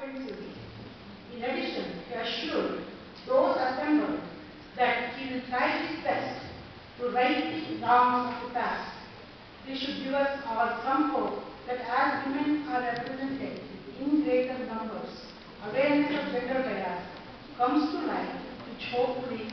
In addition, he assured those assembled that he will try his best to right the wrongs of the past. This should give us all some hope that as women are represented in greater numbers, awareness of gender bias comes to light, which hopefully